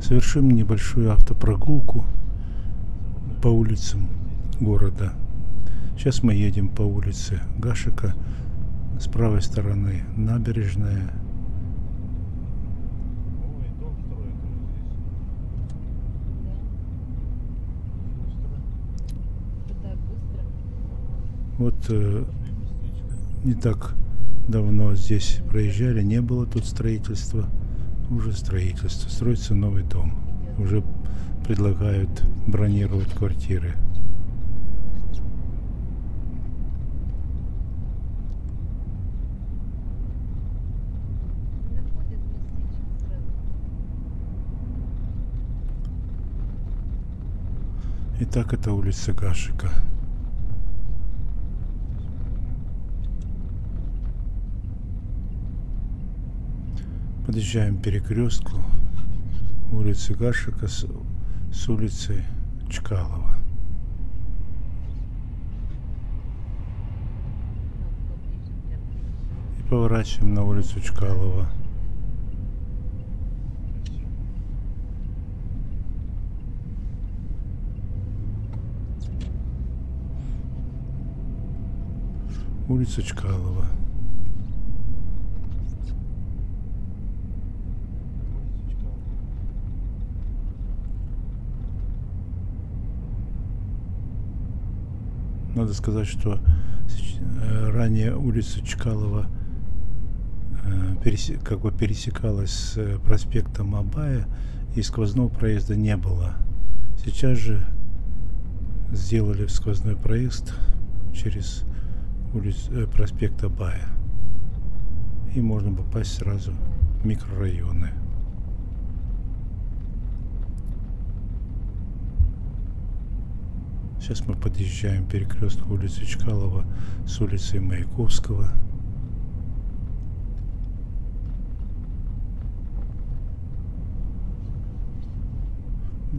Совершим небольшую автопрогулку по улицам города. Сейчас мы едем по улице Гашика. С правой стороны набережная. Вот э, не так давно здесь проезжали, не было тут строительства. Уже строительство. Строится новый дом. Уже предлагают бронировать квартиры. Итак, это улица Гашика. Подъезжаем к перекрестку улицы Гашика с, с улицы Чкалова. И поворачиваем на улицу Чкалова. Улица Чкалова. Улица Чкалова. Надо сказать, что э, ранее улица Чкалова э, как бы пересекалась с э, проспектом Абая, и сквозного проезда не было. Сейчас же сделали сквозной проезд через улиц- э, проспект Абая. И можно попасть сразу в микрорайоны. Сейчас мы подъезжаем перекрестку улицы Чкалова с улицы Маяковского.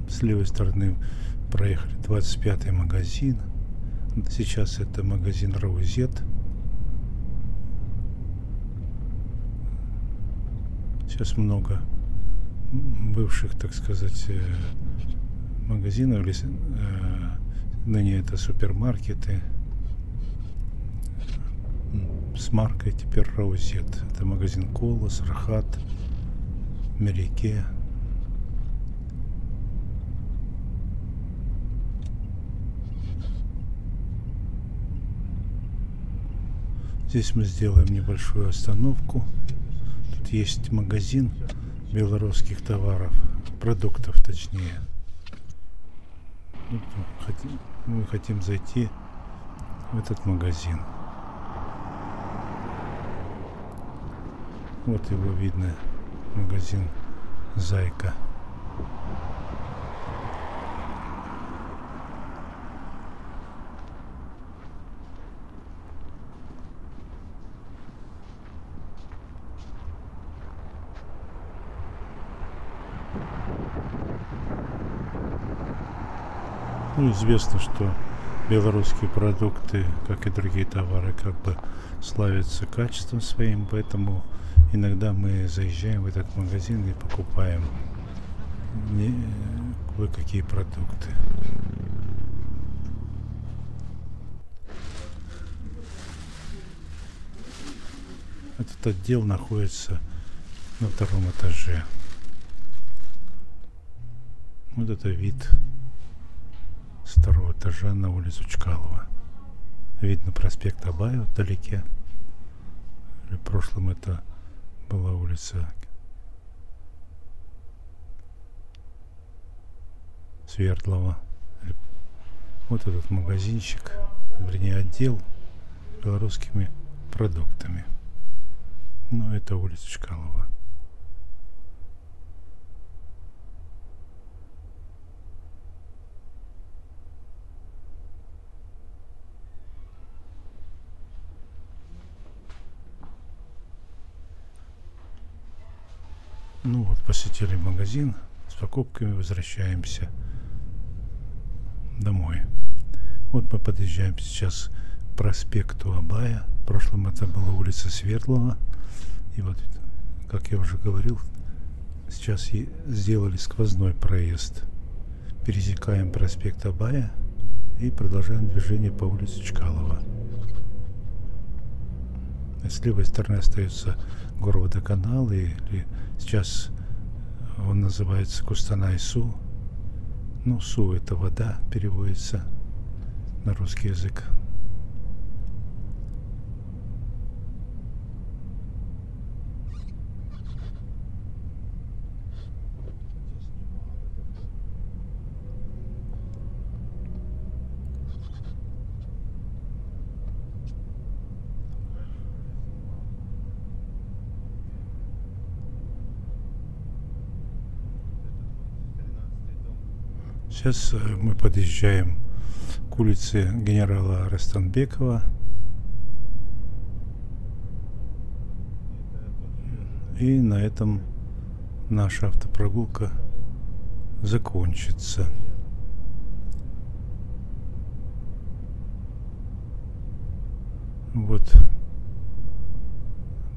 С левой стороны проехали 25-й магазин. Сейчас это магазин Раузет. Сейчас много бывших, так сказать, э, магазинов, или э, ныне это супермаркеты с маркой теперь Раузет. Это магазин Колос, Рахат, Мерике. Здесь мы сделаем небольшую остановку. Тут есть магазин белорусских товаров, продуктов точнее. Хотим- мы хотим зайти в этот магазин. Вот его видно, магазин Зайка. Ну, известно, что белорусские продукты, как и другие товары, как бы славятся качеством своим, поэтому иногда мы заезжаем в этот магазин и покупаем кое-какие продукты. Этот отдел находится на втором этаже. Вот это вид второго этажа на улицу Чкалова. Видно проспект Абая вдалеке. В прошлом это была улица Свердлова. Вот этот магазинчик, вернее отдел белорусскими продуктами. Ну, это улица Чкалова. Ну вот, посетили магазин, с покупками возвращаемся домой. Вот мы подъезжаем сейчас к проспекту Абая. В прошлом это была улица Свердлова. И вот, как я уже говорил, Сейчас и сделали сквозной проезд. Пересекаем проспект Абая и продолжаем движение по улице Чкалова. С левой стороны остается горводоканал, и, и сейчас он называется Кустанай-Су. Ну, Су это вода, переводится на русский язык. Сейчас э, мы подъезжаем к улице генерала Растанбекова. И на этом наша автопрогулка закончится. Вот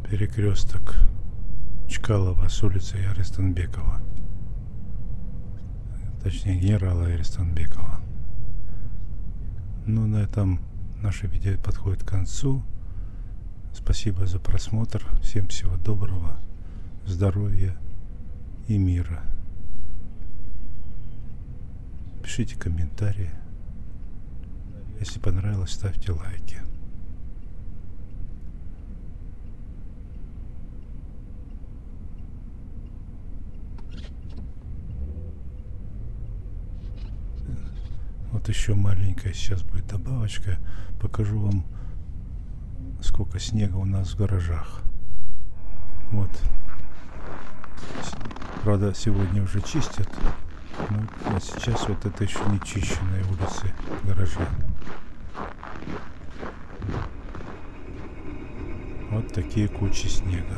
перекресток Чкалова с улицы Арестонбекова точнее генерала Арестанбекова. Ну, на этом наше видео подходит к концу. Спасибо за просмотр. Всем всего доброго, здоровья и мира. Пишите комментарии. Если понравилось, ставьте лайки. Вот еще маленькая сейчас будет добавочка. Покажу вам, сколько снега у нас в гаражах. Вот. Правда, сегодня уже чистят. Ну, а сейчас вот это еще не чищенные улицы гаража. Вот такие кучи снега.